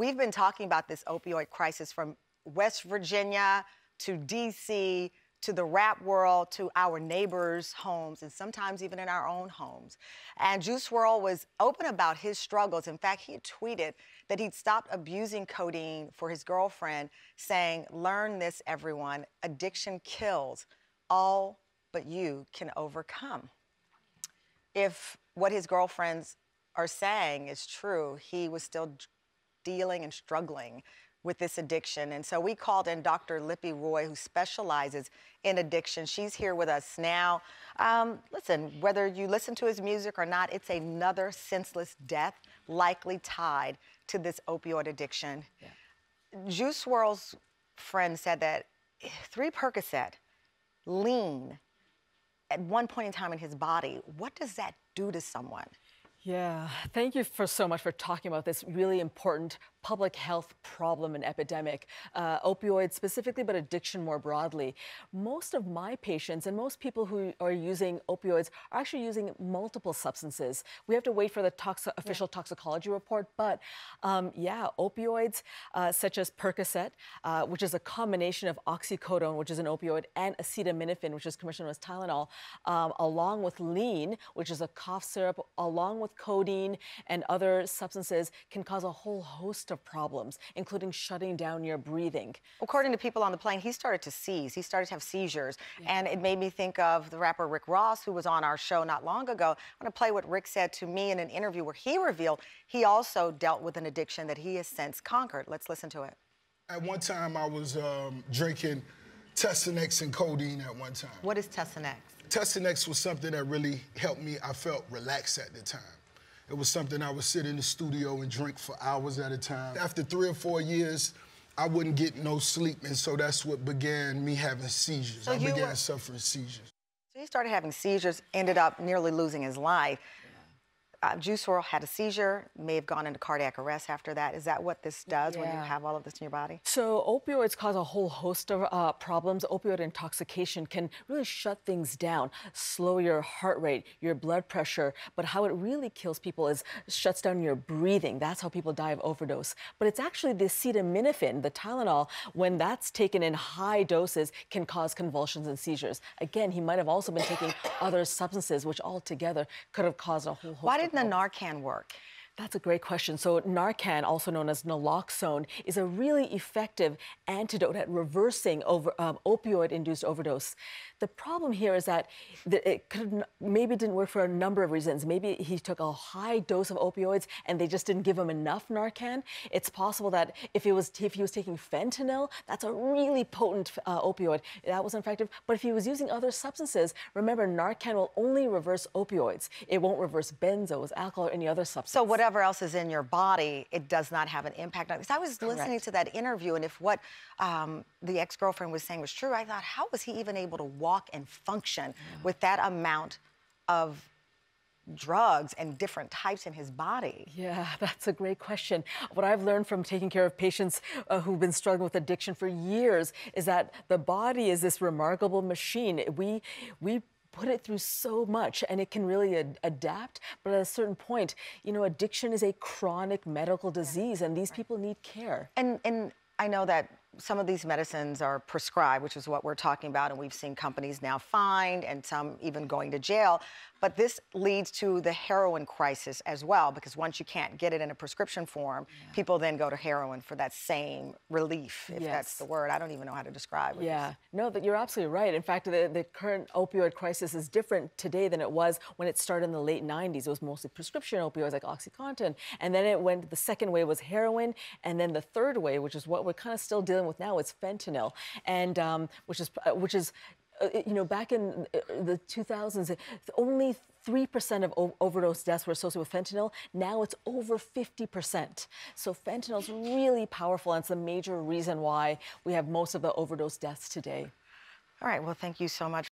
We've been talking about this opioid crisis from West Virginia to DC to the rap world, to our neighbors' homes, and sometimes even in our own homes. And Juice WRLD was open about his struggles. In fact, he tweeted that he'd stopped abusing codeine for his girlfriend, saying, Learn this, everyone. Addiction kills. All but you can overcome. If what his girlfriends are saying is true, he was still dealing and struggling with this addiction. And so we called in Dr. Lipi Roy, who specializes in addiction. She's here with us now. Um, listen, whether you listen to his music or not, it's another senseless death likely tied to this opioid addiction. Yeah. Juice WRLD's friend said that three Percocet, lean, at one point in time in his body, what does that do to someone? Yeah, thank you for so much for talking about this really important public health problem and epidemic, uh, opioids specifically, but addiction more broadly. Most of my patients and most people who are using opioids are actually using multiple substances. We have to wait for the toxi official yeah. toxicology report, but um, yeah, opioids uh, such as Percocet, uh, which is a combination of oxycodone, which is an opioid, and acetaminophen, which is commercially known as Tylenol, um, along with lean, which is a cough syrup, along with codeine and other substances, can cause a whole host of problems, including shutting down your breathing. According to people on the plane, he started to seize. He started to have seizures. Yeah. And it made me think of the rapper Rick Ross, who was on our show not long ago. I'm going to play what Rick said to me in an interview where he revealed he also dealt with an addiction that he has since conquered. Let's listen to it. At one time, I was um, drinking Tesanex and codeine at one time. What is Tesanex? Tesanex was something that really helped me. I felt relaxed at the time. It was something I would sit in the studio and drink for hours at a time. After three or four years, I wouldn't get no sleep, and so that's what began me having seizures. So I began were... suffering seizures. So he started having seizures, ended up nearly losing his life uh, Juice WRLD had a seizure, may have gone into cardiac arrest after that. Is that what this does yeah. when you have all of this in your body? So opioids cause a whole host of uh, problems. Opioid intoxication can really shut things down, slow your heart rate, your blood pressure. But how it really kills people is shuts down your breathing. That's how people die of overdose. But it's actually the acetaminophen, the Tylenol, when that's taken in high doses, can cause convulsions and seizures. Again, he might have also been taking other substances, which altogether could have caused a whole host. Why did did the Narcan work? That's a great question. So Narcan, also known as naloxone, is a really effective antidote at reversing over, um, opioid-induced overdose. The problem here is that it could maybe didn't work for a number of reasons. Maybe he took a high dose of opioids and they just didn't give him enough Narcan. It's possible that if he was if he was taking fentanyl, that's a really potent uh, opioid. That was effective. But if he was using other substances, remember Narcan will only reverse opioids. It won't reverse benzos, alcohol, or any other substance. So whatever else is in your body, it does not have an impact on. Because I was Correct. listening to that interview, and if what um, the ex-girlfriend was saying was true, I thought, how was he even able to walk? walk and function yeah. with that amount of drugs and different types in his body? Yeah, that's a great question. What I've learned from taking care of patients uh, who've been struggling with addiction for years is that the body is this remarkable machine. We we put it through so much and it can really ad adapt but at a certain point you know addiction is a chronic medical disease and these people need care. And and i know that some of these medicines are prescribed, which is what we're talking about, and we've seen companies now fined and some even going to jail. But this leads to the heroin crisis as well, because once you can't get it in a prescription form, yeah. people then go to heroin for that same relief, if yes. that's the word. I don't even know how to describe it. Yeah, no, you're absolutely right. In fact, the, the current opioid crisis is different today than it was when it started in the late 90s. It was mostly prescription opioids like OxyContin. And then it went, the second wave was heroin. And then the third wave, which is what we're kind of still dealing with now, is fentanyl, and um, which is, uh, which is uh, you know, back in uh, the 2000s, only 3% of overdose deaths were associated with fentanyl. Now it's over 50%. So fentanyl is really powerful, and it's a major reason why we have most of the overdose deaths today. All right. Well, thank you so much.